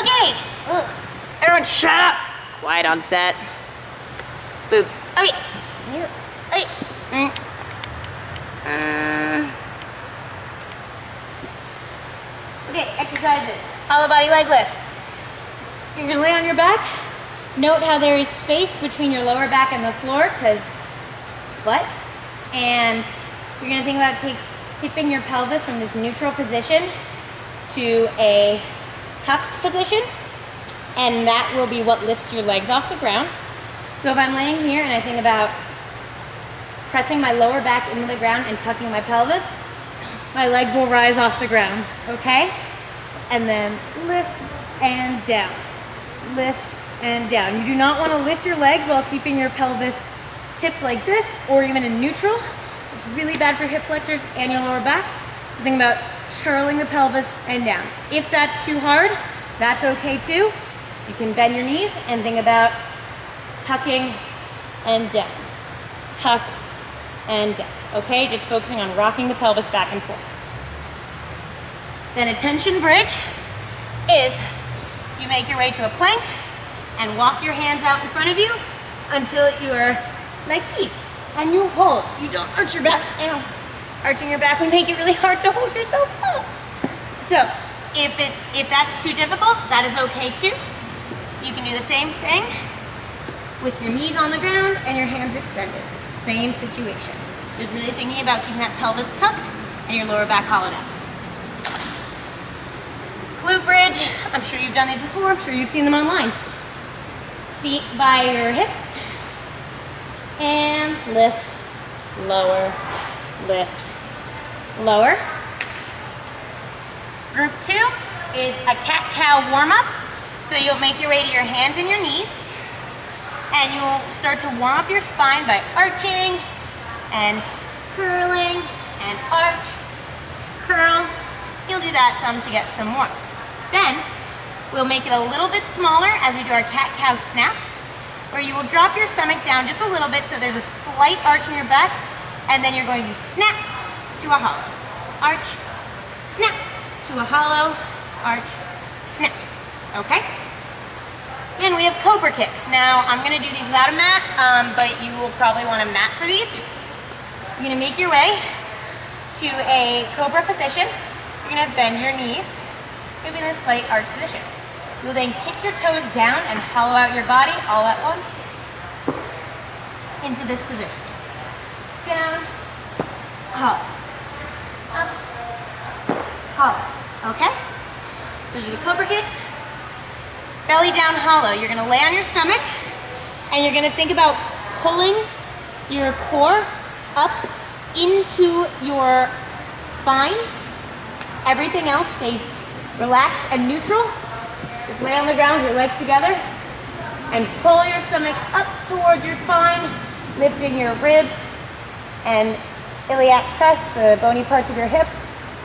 Okay. Ugh. Everyone shut up. Quiet on set. Boobs. Okay. Okay. Mm. Uh. Okay, exercises. Hollow body leg lifts. You're gonna lay on your back. Note how there is space between your lower back and the floor because butts. And you're gonna think about take, tipping your pelvis from this neutral position to a tucked position. And that will be what lifts your legs off the ground. So if I'm laying here and I think about pressing my lower back into the ground and tucking my pelvis, my legs will rise off the ground, okay? And then lift and down, lift and down. You do not want to lift your legs while keeping your pelvis tipped like this or even in neutral. It's really bad for hip flexors and your lower back. So think about twirling the pelvis and down. If that's too hard, that's okay too. You can bend your knees and think about tucking and down. Tuck and down. Okay, just focusing on rocking the pelvis back and forth. Then a tension bridge is you make your way to a plank and walk your hands out in front of you until you are like this. And you hold. You don't arch your back. Arching your back would make it really hard to hold yourself up. So if it if that's too difficult, that is okay too. You can do the same thing with your knees on the ground and your hands extended. Same situation. Just really thinking about keeping that pelvis tucked and your lower back hollowed out. Glute bridge, I'm sure you've done these before, I'm sure you've seen them online. Feet by your hips, and lift, lower, lift, lower. Group two is a cat-cow warm-up. So you'll make your way to your hands and your knees, and you'll start to warm up your spine by arching and curling and arch, curl. You'll do that some to get some warmth. Then we'll make it a little bit smaller as we do our cat-cow snaps, where you will drop your stomach down just a little bit so there's a slight arch in your back, and then you're going to snap to a hollow. Arch, snap to a hollow, arch, snap. Okay? Then we have cobra kicks. Now, I'm gonna do these without a mat, um, but you will probably want a mat for these. You're gonna make your way to a cobra position. You're gonna bend your knees, maybe in a slight arch position. You'll then kick your toes down and hollow out your body all at once into this position. Down, hollow, up, hollow, okay? Those are the cobra kicks. Belly down hollow. You're gonna lay on your stomach and you're gonna think about pulling your core up into your spine. Everything else stays relaxed and neutral. Just lay on the ground, your legs together, and pull your stomach up towards your spine, lifting your ribs and iliac crest the bony parts of your hip,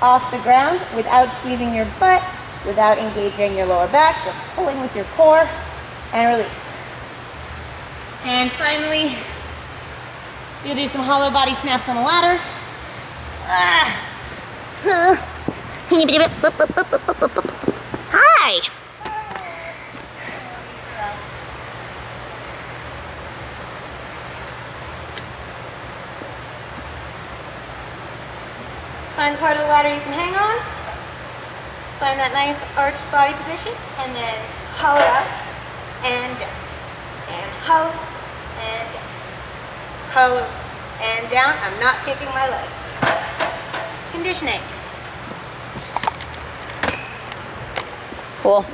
off the ground without squeezing your butt, without engaging your lower back, just pulling with your core and release. And finally, you'll do some hollow body snaps on the ladder. Ah. Hi. Find the part of the ladder you can hang on. Find that nice arched body position and then hollow out and and hollow and hollow and down. I'm not kicking my legs. Conditioning. Cool.